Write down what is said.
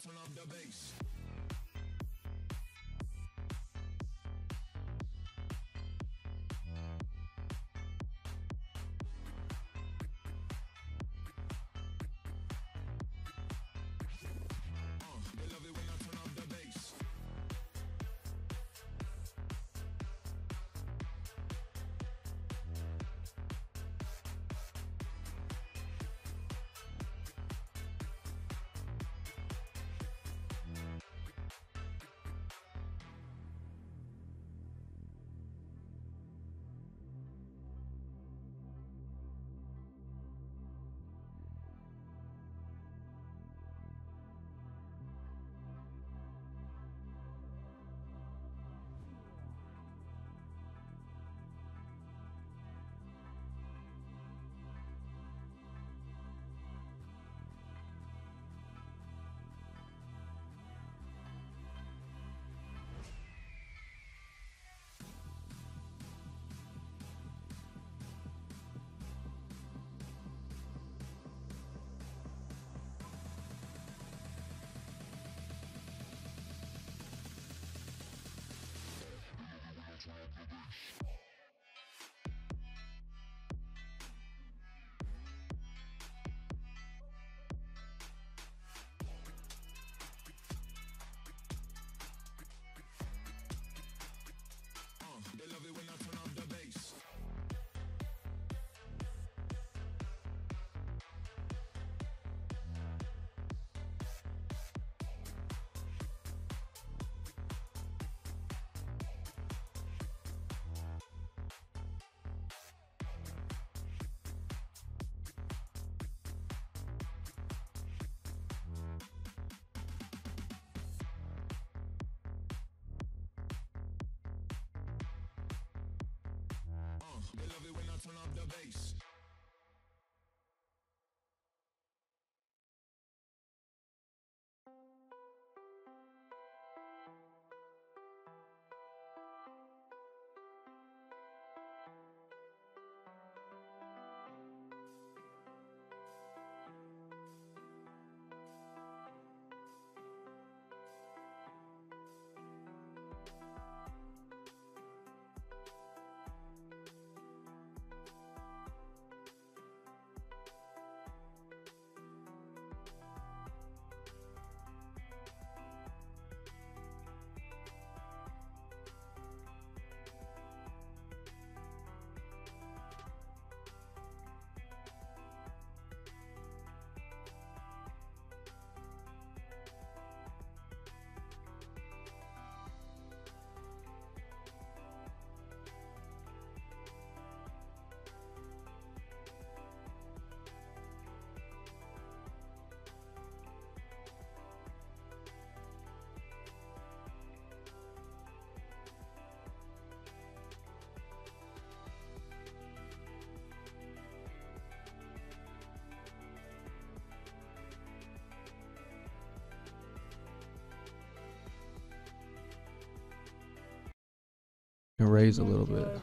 shuffle up the bass. They love it when I turn up the bass. can raise a little bit.